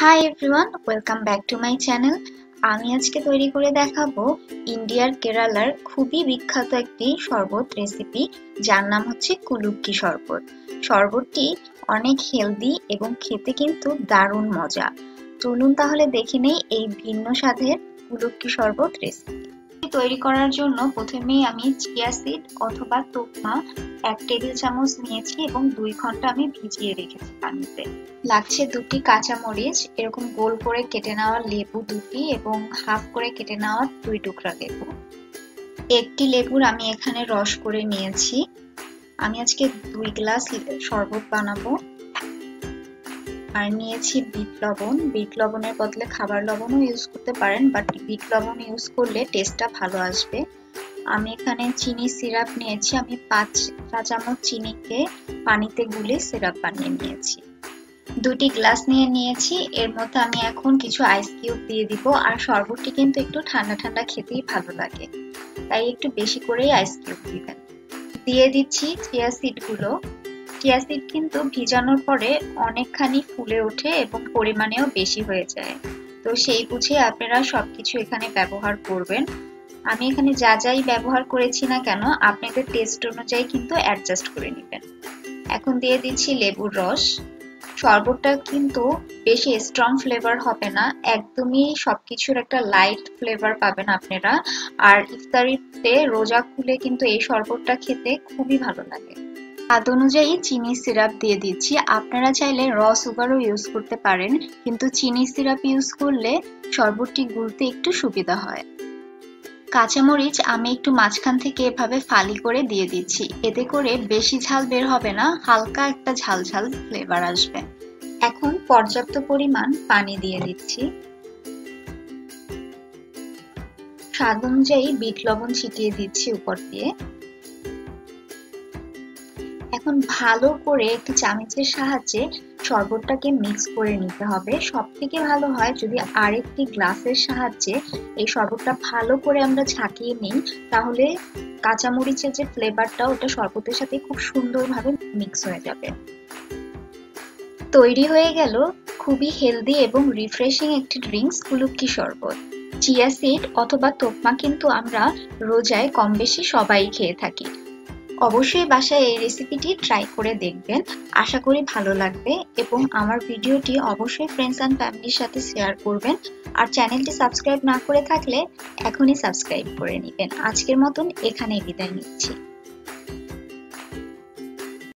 Hi everyone welcome back to my channel আমি আজকে তৈরি করে দেখাবো ইন্ডিয়ার কেরালার খুবই বিখ্যাত একটি শরবত রেসিপি যার নাম হচ্ছে কুলুক্কি শরবত। শরবতটি অনেক হেলদি এবং খেতে কিন্তু দারুণ মজা। চলুন তাহলে দেখে নেই এই ভিন্ন স্বাদের কুলুক্কি শরবত রেসিপি তৈরি করার জন্য প্রথমেই আমি চিয়া সিড অথবা তোকমা এক টেবিল চামচ নিয়েছি এবং দুই ঘণ্টা আমি ভিজিয়ে রেখেছি পানিতে। লাগছে দুটি কাঁচামরিচ এরকম গোল করে কেটে নেওয়া লেবু দুটি এবং হাফ করে কেটে নেওয়া দুই টুকরা লেবু। একটি লেবুর আমি এখানে রস করে নিয়েছি। আমি আজকে দুই গ্লাস শরবত বানাবো। আর নিয়েছি বিট লবণ। বিট লবণের বদলে খাবার লবণও ইউজ করতে পারেন বাট বিট লবণ ইউজ করলে টেস্টটা ভালো আসবে। আমি এখানে চিনি সিরাপ নিয়েছি। আমি পাঁচ চা চামচ চিনিকে পানিতে গুলে সিরাপ বানিয়ে নিয়েছি। দুটি গ্লাস নিয়ে নিয়েছি। এর মধ্যে আমি এখন কিছু আইস কিউব দিয়ে দিব। আর শরবতটি কিন্তু একটু ঠান্ডা ঠান্ডা খেতেই ভালো লাগে। তাই একটু বেশি করেই আইস কিউব দিবেন। দিয়ে দিচ্ছি চিয়া সিডগুলো চিয়া সিড কিন্তু ভিজানোর পরে অনেকখানি ফুলে ওঠে এবং পরিমাণেও বেশি হয়ে যায়। তো সেই বুঝে আপনারা সবকিছু এখানে ব্যবহার করবেন। আমি এখানে যা যাই ব্যবহার করেছি না কেন, আপনাদের টেস্ট অনুযায়ী কিন্তু অ্যাডজাস্ট করে নেবেন। এখন দিয়ে দিচ্ছি লেবুর রস। শরবতটা কিন্তু বেশি স্ট্রং ফ্লেভার হবে না, একদমই সবকিছুর একটা লাইট ফ্লেভার পাবেন আপনারা। আর ইফতারিতে রোজা খুলে কিন্তু এই শরবতটা খেতে খুবই ভালো লাগে। স্বাদ অনুযায়ী চিনি সিরাপ দিয়ে দিচ্ছি। আপনারা চাইলে র সুগারও ইউজ করতে পারেন, কিন্তু চিনি সিরাপ ইউজ করলে শরবতটি গুলতে একটু সুবিধা হয়। কাঁচামরিচ আমি একটু মাঝখান থেকে এভাবে ফালি করে দিয়ে দিচ্ছি। এতে করে বেশি ঝাল বের হবে না, হালকা একটা ঝাল ঝাল ফ্লেভার আসবে। এখন পর্যাপ্ত পরিমাণ পানি দিয়ে দিচ্ছি। স্বাদ অনুযায়ী বিট লবণ ছিটিয়ে দিচ্ছি উপর দিয়ে। এখন ভালো করে একটি চামচের সাহায্যে শরবতটাকে মিক্স করে নিতে হবে। সব থেকে ভালো হয় যদি আরেকটি গ্লাসের সাহায্যে এই শরবতটা ভালো করে আমরা ছাকিয়ে নিই, তাহলে কাঁচামরিচের যে ফ্লেভারটা ওটা শরবতের সাথে খুব সুন্দরভাবে মিক্স হয়ে যাবে। তৈরি হয়ে গেল খুবই হেলদি এবং রিফ্রেশিং একটি ড্রিঙ্কস কুলুক্কি শরবত। চিয়া সিড অথবা তোপমা কিন্তু আমরা রোজায় কম বেশি সবাই খেয়ে থাকি। অবশ্যই বাসায় এই রেসিপিটি ট্রাই করে দেখবেন। আশা করি ভালো লাগবে এবং আমার ভিডিওটি অবশ্যই ফ্রেন্ডস অ্যান্ড ফ্যামিলির সাথে শেয়ার করবেন। আর চ্যানেলটি সাবস্ক্রাইব না করে থাকলে এখনই সাবস্ক্রাইব করে নেবেন। আজকের মতন এখানেই বিদায় নিচ্ছি।